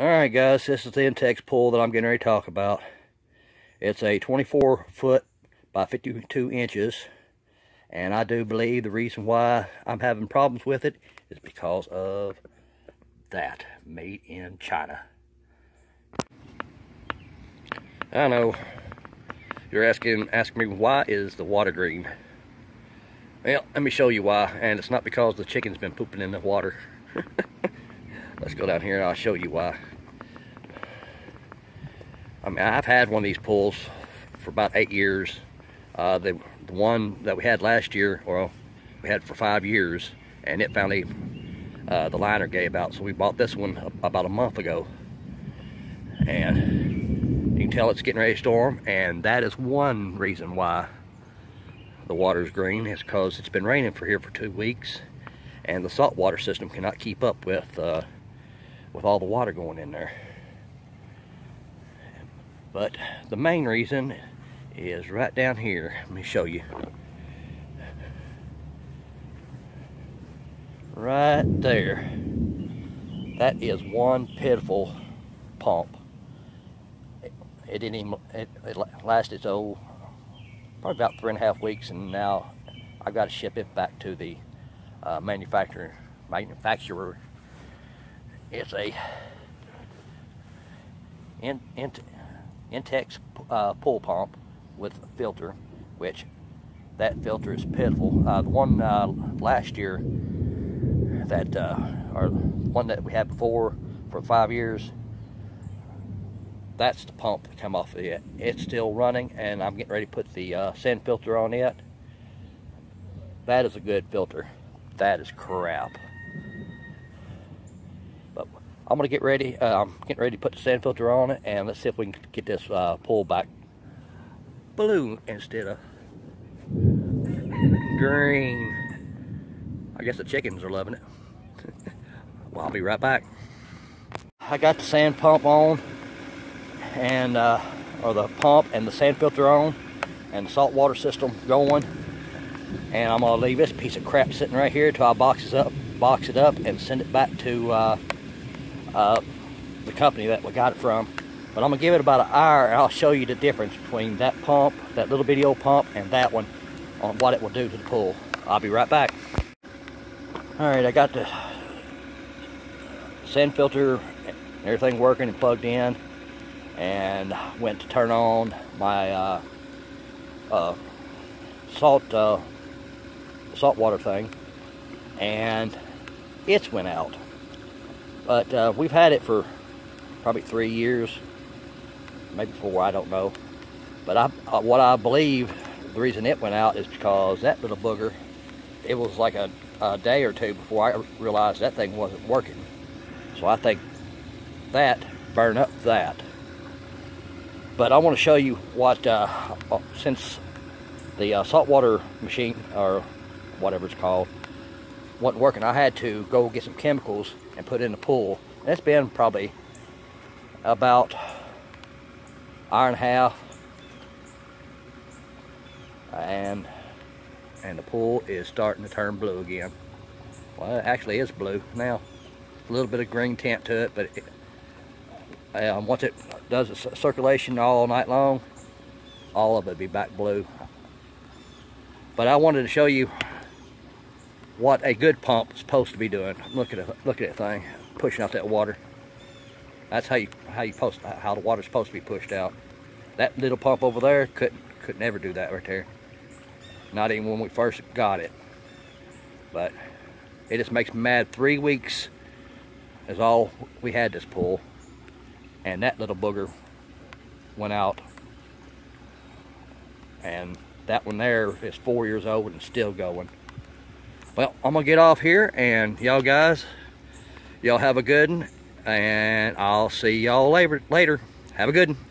Alright guys, this is the Intex pool that I'm getting ready to talk about. It's a 24 foot by 52 inches. And I do believe the reason why I'm having problems with it is because of that. Made in China. I know. You're asking asking me why is the water green? Well, let me show you why. And it's not because the chicken's been pooping in the water. Let's go down here and I'll show you why. I mean, I've had one of these pools for about eight years. Uh, the, the one that we had last year, well, we had for five years, and it finally, uh, the liner gave out, so we bought this one about a month ago. And you can tell it's getting ready to storm, and that is one reason why the water's green, is because it's been raining for here for two weeks, and the saltwater system cannot keep up with, uh, with all the water going in there. But the main reason is right down here. Let me show you. Right there. That is one pitiful pump. It, it didn't even, it, it lasted so probably about three and a half weeks and now I got to ship it back to the uh, manufacturer manufacturer it's a in, in, Intex uh, pool pump with filter, which that filter is pitiful. Uh, the one uh, last year that, uh, or one that we had before for five years, that's the pump that come off of it. It's still running and I'm getting ready to put the uh, sand filter on it. That is a good filter. That is crap. I'm gonna get ready. Uh, I'm getting ready to put the sand filter on it, and let's see if we can get this uh, pull back blue instead of green. I guess the chickens are loving it. well, I'll be right back. I got the sand pump on, and uh, or the pump and the sand filter on, and the saltwater system going. And I'm gonna leave this piece of crap sitting right here until I box it up, box it up, and send it back to uh, the company that we got it from. But I'm gonna give it about an hour and I'll show you the difference between that pump, that little bitty old pump, and that one on what it will do to the pool. I'll be right back. All right, I got the sand filter everything working and plugged in and went to turn on my uh, uh, salt uh, salt water thing and it's went out but uh, we've had it for probably three years, maybe four, I don't know. But I, uh, what I believe the reason it went out is because that little booger, it was like a, a day or two before I realized that thing wasn't working. So I think that burn up that. But I want to show you what, uh, uh, since the uh, saltwater machine, or whatever it's called, wasn't working, I had to go get some chemicals and put in the pool. And it's been probably about hour and a half. And and the pool is starting to turn blue again. Well, it actually is blue now. A little bit of green tint to it, but it, uh, once it does its circulation all night long, all of it be back blue. But I wanted to show you what a good pump is supposed to be doing. Look at it, look at that thing pushing out that water. That's how you how you post how the water's supposed to be pushed out. That little pump over there couldn't could never do that right there. Not even when we first got it. But it just makes me mad. Three weeks is all we had this pool. And that little booger went out. And that one there is four years old and still going. Well, I'm to get off here, and y'all guys, y'all have a good one, and I'll see y'all later. Have a good one.